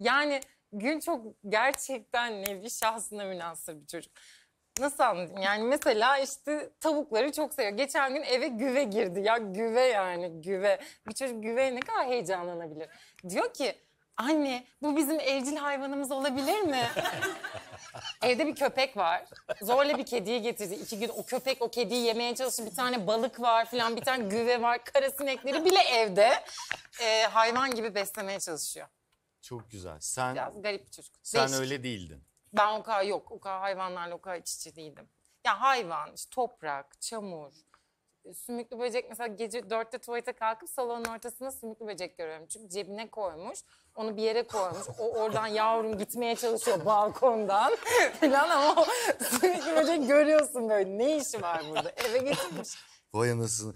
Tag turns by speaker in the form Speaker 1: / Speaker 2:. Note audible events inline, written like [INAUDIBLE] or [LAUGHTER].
Speaker 1: Yani Gül çok gerçekten nevi şahsına münasır bir çocuk. Nasıl anlatayım? Yani mesela işte tavukları çok seviyor. Geçen gün eve güve girdi. Ya güve yani güve. Bir çocuk güveye ne kadar heyecanlanabilir? Diyor ki anne bu bizim evcil hayvanımız olabilir mi? [LAUGHS] Evde bir köpek var. Zorla bir kediyi getirdi. İki gün o köpek o kediyi yemeye çalıştı. Bir tane balık var falan. Bir tane güve var. Karasinekleri bile evde. Ee, hayvan gibi beslemeye çalışıyor.
Speaker 2: Çok güzel. Sen
Speaker 1: Biraz garip bir çocuk.
Speaker 2: sen
Speaker 1: Değişik.
Speaker 2: öyle değildin.
Speaker 1: Ben o kadar yok. O kadar hayvanlarla o kadar iç içe değildim. Ya hayvan, işte toprak, çamur, sümüklü böcek mesela gece dörtte tuvalete kalkıp salonun ortasında sümüklü böcek görüyorum. Çünkü cebine koymuş, onu bir yere koymuş. O oradan yavrum gitmeye çalışıyor balkondan [LAUGHS] falan ama o sümüklü böcek görüyorsun böyle. Ne işi var burada? Eve getirmiş.
Speaker 2: Vay anasını.